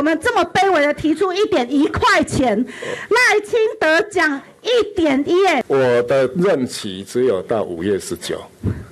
我们这么卑微的提出一点一块钱，赖清德讲一点一，我的任期只有到五月十九。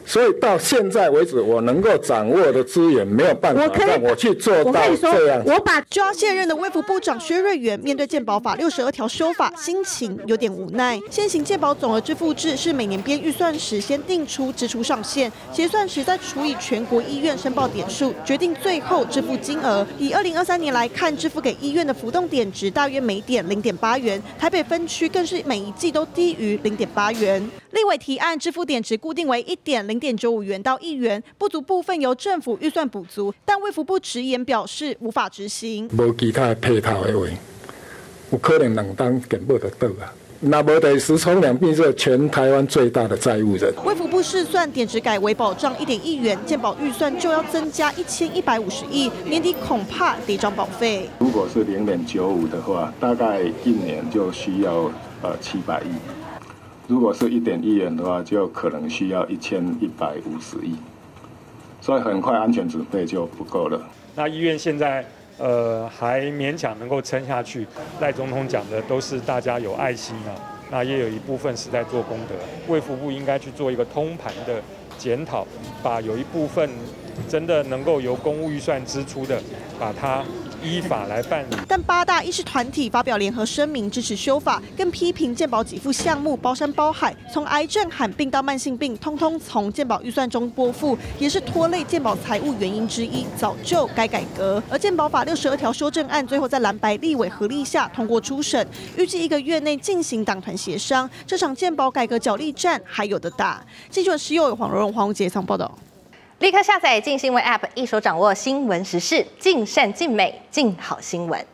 所以到现在为止，我能够掌握的资源没有办法让我去做到这样。我把就要卸任的卫福部长薛瑞元面对健保法六十二条修法，心情有点无奈。现行健保总额支付制是每年编预算时先定出支出上限，结算时再除以全国医院申报点数，决定最后支付金额。以二零二三年来看，支付给医院的浮动点值大约每点零点八元，台北分区更是每一季都低于零点八元。立委提案支付点值固定为一点零点九五元到一元，不足部分由政府预算补足，但卫福部直言表示无法执行。无其他配套的话，有可能两当根本就倒啊。那无得时冲两变是全台湾最大的债务人。卫福部试算点值改为保障一点一元，健保预算就要增加一千一百五十亿，年底恐怕得涨保费。如果是零点九五的话，大概一年就需要呃七百亿。如果是一点一元的话，就可能需要一千一百五十亿，所以很快安全准备就不够了。那医院现在呃还勉强能够撑下去。赖总统讲的都是大家有爱心啊，那也有一部分是在做功德。卫福部应该去做一个通盘的检讨，把有一部分真的能够由公务预算支出的，把它。依法来办理，但八大医师团体发表联合声明支持修法，更批评健保给付项目包山包海，从癌症、罕病到慢性病，通通从健保预算中拨付，也是拖累健保财务原因之一，早就该改革。而健保法六十二条修正案最后在蓝白立委合力下通过初审，预计一个月内进行党团协商，这场健保改革角力战还有的打。记者石友黄荣荣、黄杰仓报道。立刻下载“静新闻 ”App，一手掌握新闻时事，尽善尽美，尽好新闻。